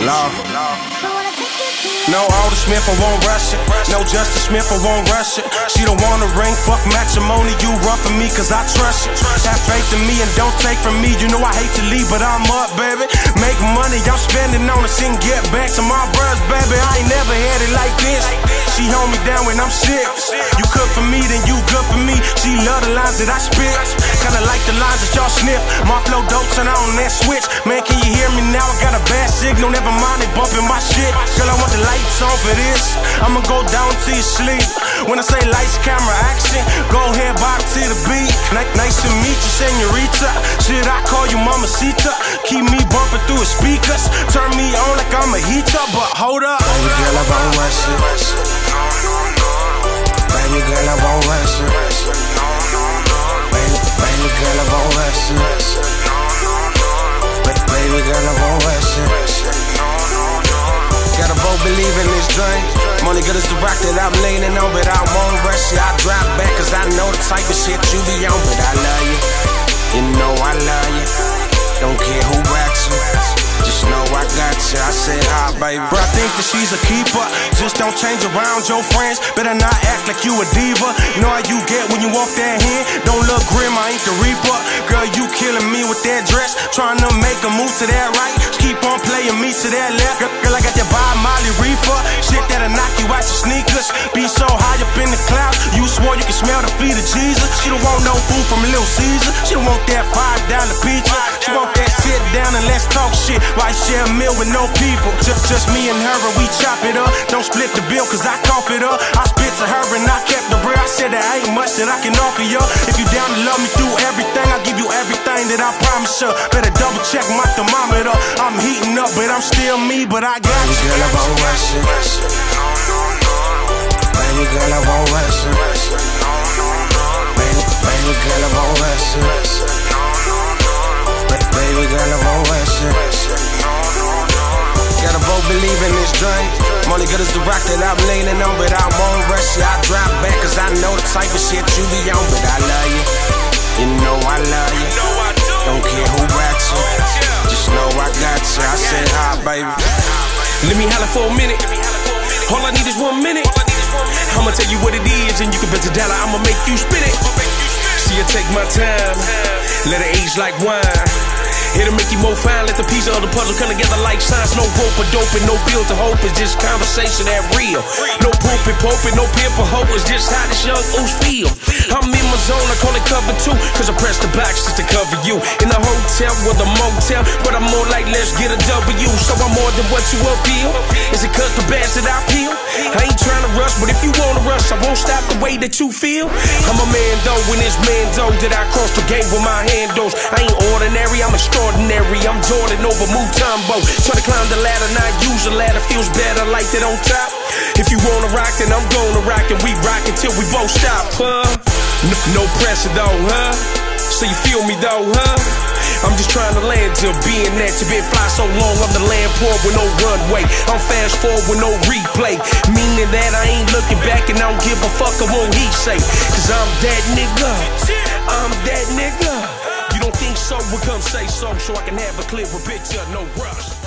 Love. No Alder Smith, I won't rush it. No Justice Smith, I won't rush it. She don't want a ring, fuck matrimony. You rough for me, cause I trust it. Have faith in me and don't take from me. You know I hate to leave, but I'm up, baby. Make money, I'm spending on us and get back to my brothers, baby. I ain't never had it like this. She hold me down when I'm sick. You cook for me, then you good for me. She love the lines that I spit. Kinda like the lines that y'all sniff. My flow dope, turn on that switch. Man, can you hear me now? I got a bad signal, never mind, they bumping my shit. Girl, I want the lights on for this. I'ma go down to you sleep. When I say lights, camera, action, go ahead, bop to the beat. Nice to meet you, senorita. Should I call you mamacita? Keep me bumping through the speakers. Turn me on like I'm a heater, but hold up. Baby girl, I drink. Money good as the rock that I'm leaning on, but I won't rush it. I drop back cause I know the type of shit you be on, but I love you. You know I love you. Don't care who rocks you. Just know I got you. I said hi, baby. Bro, I think that she's a keeper. Just don't change around your friends. Better not act like you a diva. You know how you get when you walk that hand? Don't look grim, I ain't the reaper. Girl, you killing me with that dress. Trying to make a move to that right. Keep on playing me to that left. Girl, girl I got that Bob Marley reefer. Shit that'll knock you out your sneakers. Be so high up in the clouds. You swore you can smell the feet of Jesus. She don't want no food from Little Caesar. She don't want that five down the pizza. She want talk shit. Why share a meal with no people? Just, just me and her and we chop it up. Don't split the bill cause I cough it up. I spit to her and I kept the real. I said there ain't much that I can offer you. If you down to love me through everything, I'll give you everything that I promise you. Better double check my thermometer. I'm heating up, but I'm still me, but I got Baby you. girl, I won't rush it. Baby girl, I won't rush it. Baby, baby girl, I won't rush it. Drink. Money good as the rock that I'm leaning on, but I won't rush it. I drop back cause I know the type of shit you be on, but I love you. You know I love you. Don't care who rats you. Just know I got you. I said hi, baby. Let me holler for a minute. All I need is one minute. I'ma tell you what it is, and you can bet a dollar I'ma make you spin it. See, I take my time, let it age like wine. It'll make you more fine, let the pieces of the puzzle come together like science. No rope or dope and no bill to hope, it's just conversation that real. No poop and pope and no pill for hope, it's just how this young ooze feel. I'm in my zone, I call it cover two, cause I press the box just to cover you. In the hotel or the motel, but I'm more like let's get a W. So I'm more than what you appeal. Is it cause the that I peel? I ain't if you wanna rush, I won't stop the way that you feel. I'm a man though, when it's man though, that I cross the game with my handles. I ain't ordinary, I'm extraordinary. I'm Jordan over Mutombo. Try to climb the ladder, not use the ladder, feels better like that on top. If you wanna rock, then I'm gonna rock, and we rock until we both stop, huh? No, no pressure though, huh? So you feel me though, huh? I'm just trying to land to being that you been fly so long. I'm the land poor with no runway. I'm fast forward with no replay. Meaning that I ain't looking back and I don't give a fuck of what he say. Cause I'm that nigga. I'm that nigga. You don't think so? Well, come say so so I can have a clearer picture. No rush.